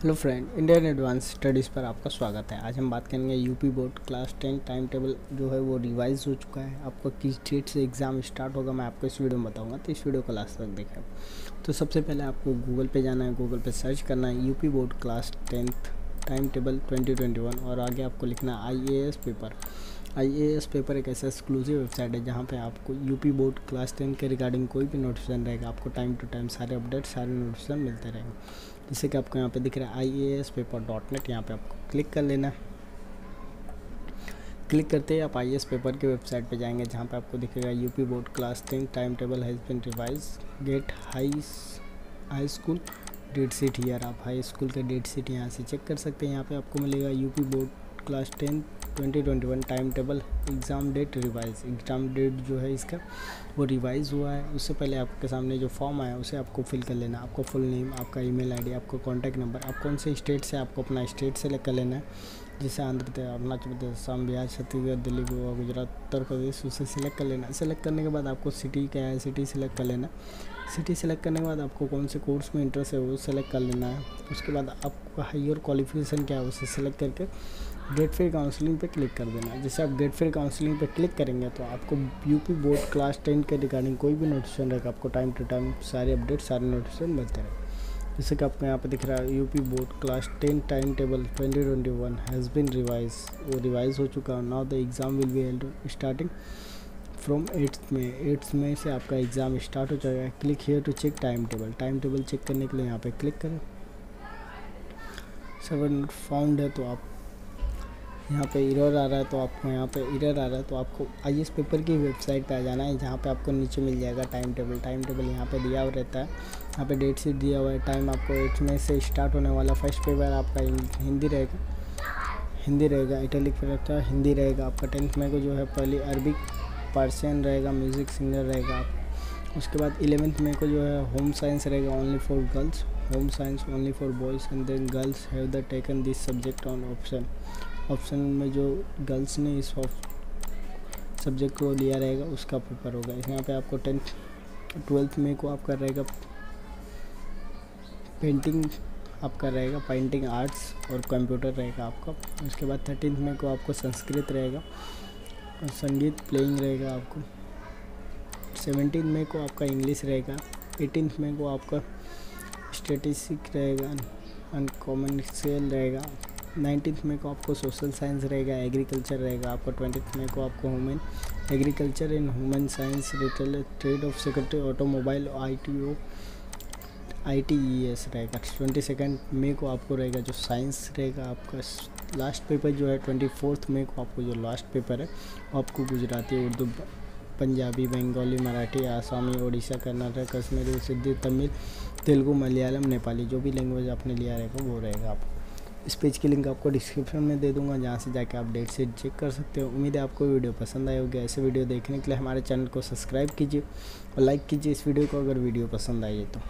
Hello friend, Indian advance studies पर आपका स्वागत है। आज हम बात करेंगे UP board class ten time table जो है वो रिवाइज हो चुका है। आपका किस डेट से एग्ज़ाम स्टार्ट होगा मैं आपको इस वीडियो में बताऊँगा तो इस वीडियो को लास्ट तक देखें। तो सबसे पहले आपको गूगल पे जाना है, गूगल पे सर्च करना है UP board class tenth time table twenty और आगे आपको लिखना है आईएएस पेपर आई पेपर एक ऐसा एक्सक्लूसिव वेबसाइट है जहाँ पे आपको यूपी बोर्ड क्लास टेन के रिगार्डिंग कोई भी नोटिफिकेशन रहेगा। आपको टाइम टू टाइम सारे अपडेट सारे नोटिफिकेशन मिलते रहेंगे। जैसे कि आपको यहाँ पे दिख रहा है I A S paper dot net यहाँ पर आपको क्लिक कर लेना है। क्लिक करते ही आप आई पेपर की वेबसाइट पे जाएँगे, जहाँ पे आपको दिखेगा UP board class ten time table has been revise get high high school date sheet here आप हाई स्कूल का डेट सीट यहाँ से चेक कर सकते हैं। यहाँ पे आपको मिलेगा UP board class ten 2021 time table exam date revise exam date जो है इसका, वो रिवाइज़ हुआ है। उससे पहले आपके सामने जो फॉर्म आया, उसे आपको फिल कर लेना। आपको फुल नेम आपका ईमेल आईडी आपको कॉन्टैक्ट नंबर आप कौन से स्टेट से आपको अपना स्टेट सेलेक्ट कर लेना है। जैसे आंध्र प्रदेश, अरुणाचल प्रदेश असम बिहार छत्तीसगढ़, दिल्ली, गोवा, गुजरात, उत्तर प्रदेश, उसे सिलेक्ट कर लेना। सेलेक्ट करने के बाद आपको सिटी क्या है? सिटी सिलेक्ट कर लेना। सिटी सेलेक्ट करने के बाद आपको कौन से कोर्स में इंटरेस्ट है, वो सेलेक्ट कर लेना है। उसके बाद आपका हाइयर क्वालिफिकेशन क्या है, उसे सेलेक्ट करके गेट फेयर काउंसलिंग पे क्लिक कर देना। जैसे आप गेट फेयर काउंसलिंग पे क्लिक करेंगे तो आपको यूपी बोर्ड क्लास टेन के रिगार्डिंग कोई भी नोटिफिकेशन रहेगा। आपको टाइम टू टाइम सारे अपडेट सारे नोटिफिकेशन मिलते रहे। जैसे कि आपको यहाँ पे दिख रहा है UP board class ten time table twenty twenty one has been revise वो रिवाइज हो चुका है। Now the exam will be held starting from eighth में एट्थ में से आपका एग्ज़ाम स्टार्ट हो जाएगा। Click here to check time table time table check करने के लिए यहाँ पे क्लिक करें। सेवन फाउंड है तो आप यहाँ पे इरर आ रहा है तो आपको यहाँ पे इरर आ रहा है तो आपको आई पेपर की वेबसाइट पे आ जाना है, जहाँ पे आपको नीचे मिल जाएगा टाइम टेबल टाइम टेबल यहाँ पे दिया हुआ रहता है। यहाँ पे डेट शीट दिया हुआ है। टाइम आपको एट में से स्टार्ट होने वाला फ़र्स्ट पेपर आपका हिंदी रहेगा। हिंदी रहेगा इटलिक रहता है, हिंदी रहेगा आपका। टेंथ में को जो है पहले अरबिक पर्सन रहेगा म्यूज़िक सिंगर रहेगा आप। उसके बाद इलेवेंथ में को जो है होम साइंस रहेगा only for girls home science only for boys and then girls have the taken this subject on option option में जो गर्ल्स ने इस सब्जेक्ट को लिया रहेगा, उसका पेपर होगा। यहाँ पे आपको टेंथ ट्वेल्थ में को आपका रहेगा पेंटिंग आपका रहेगा पेंटिंग आर्ट्स और कंप्यूटर रहेगा आपका। उसके बाद थर्टीन में को आपको संस्कृत रहेगा और संगीत प्लेइंग रहेगा आपको। सेवनटीन में को आपका इंग्लिश रहेगा एटीन में को आपका स्टेटिस्टिक रहेगा अनकॉमर्शियल रहेगा। नाइनटीन में को आपको सोशल साइंस रहेगा, एग्रीकल्चर रहेगा, आपको ट्वेंटी में को आपको human agriculture and human science retail trade of secretary automobile I T O I T E S रहेगा। ट्वेंटी सेकेंड मे को आपको रहेगा जो साइंस रहेगा, आपका लास्ट पेपर जो है, ट्वेंटी फोर्थ मे को आपको जो लास्ट पेपर है आपको गुजराती, उर्दू, पंजाबी, बंगाली, मराठी, आसामी उड़ीसा कर्नाटक, कश्मीरी सिद्धि तमिल, तेलुगू, मलयालम, नेपाली, जो भी लैंग्वेज आपने लिया रहेगा, वो रहेगा आपको। इस पेज की लिंक आपको डिस्क्रिप्शन में दे दूँगा, जहाँ से जाके आप डेट शीट चेक कर सकते हो। उम्मीद है आपको वीडियो पसंद आए होगी। ऐसे वीडियो देखने के लिए हमारे चैनल को सब्सक्राइब कीजिए और लाइक कीजिए। इस वीडियो को अगर वीडियो पसंद आई है तो।